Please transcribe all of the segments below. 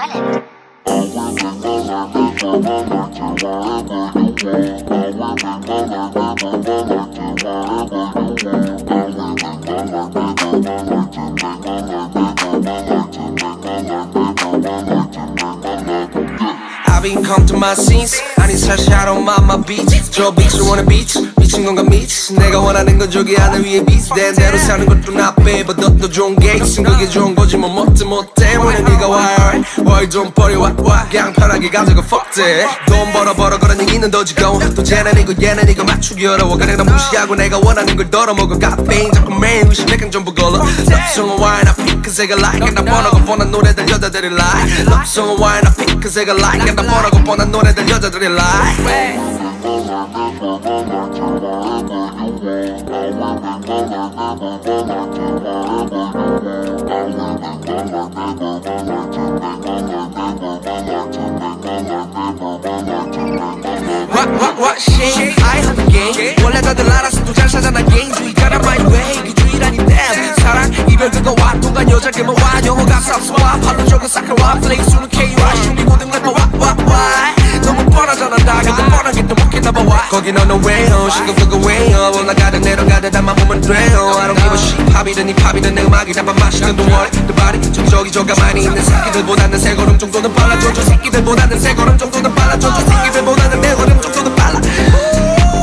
Island. I've been come to my scenes 아니 사실 I don't mind my beats 저 beats wanna beats 미친 건가 미치 내가 원하는 건 저기 하늘 위에 비슷해 대로 사는 것도 나빼. but 너도 좋은 게 있음 그게 좋은 거지 뭐. 못해 못해 원래 네가 why why 좀 버려 why 그냥 편하게 가져가 fuck that 돈 벌어 벌어 그런 얘기는 더 지겨워. 또 쟤는 이거 얘는 이거 맞추기 어려워. 그래 나 무시하고 내가 원하는 걸 덜어먹어. 카페인 자꾸 매일 맥은 전부 걸어. 럽송은 wine I pick cause 내가 like. 나 번호가 뻔한 노래들 여자들이 like. 럽송은 wine I pick cause 내가 like. 나 번호가 뻔한 노래들 여자들이 like Have a game. 원래 다들 알아서 또잘 사잖아 개인주의자란 my way 그 주의라니 damn. 사랑 이별 그거 와. 동간 여자게만 와. 영어 가사 없어 와 팔로 적은 사카와. 플레이 수는 KY 흉기 고등 래퍼 와와와 내려가든 나만 보면 돼요. I don't give a shit. 팝이든 힙합이든 내 음악이 다밥 마시든 don't worry the body 저기저기 저 가만히 있는 새끼들보다는 세 걸음 정도는 빨라져 저 새끼들보다는 세 걸음 정도는 빨라져 저 새끼들보다는 네 걸음 정도는 빨라.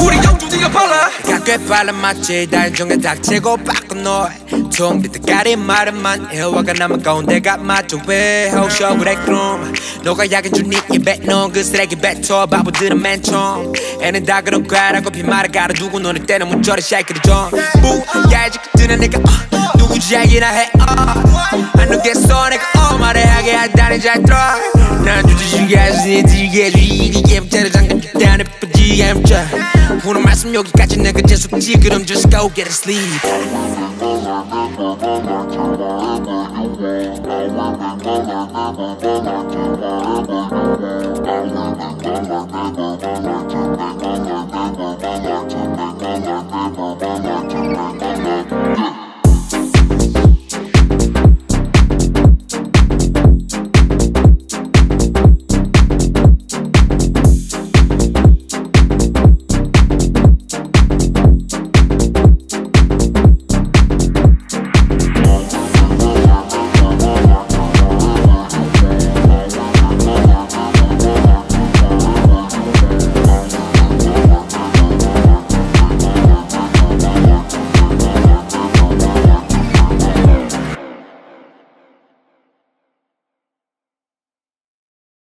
우리 영준이가 빨라. 꽤 빨라 맞지? 다인종에 닥치고 바꾼 너 의 텅빈 때까리 말은만 해화가 남은 가운데가 맞죠 왜? 호쇼 그래 그럼. 너가 약인 줄 니에 뱉는 그 쓰레기 뱉어. 바보들은 맨 처음. 애는 다 그런 거라고 빈말을 가려두고 너는 때는 문자를 샤이크를 전부야 이제 그때는 내가 어, 누구지? 알기나 해 어. 안 놓겠어 내가 어 말해하게 한다는 잘 들어 난 주지시가지 지게 주이게 부터를 잠깐 기다려 뿌지 엠자 오늘 말씀 여기까지 내가 재수지. 그럼 just go get a sleep.